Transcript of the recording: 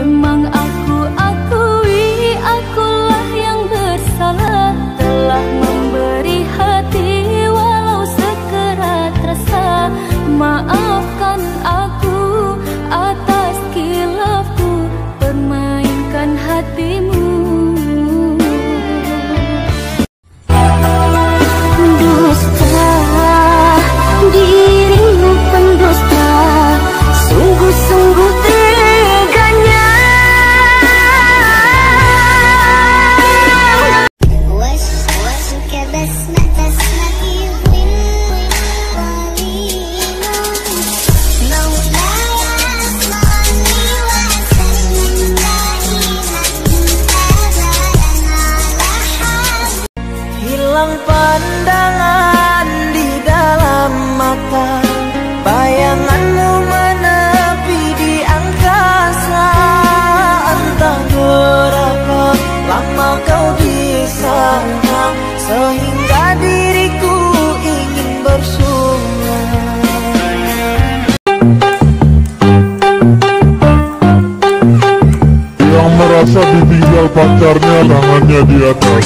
Memang aku akui akulah yang bersalah. Telah memberi hati walau sekerat rasa Maafkan Hilang pandangan di dalam mata Bayanganmu menepi di angkasa. Entah berapa lama kau di sana Sehingga diriku ingin bersungai Yang merasa ditinggal pacarnya tangannya di atas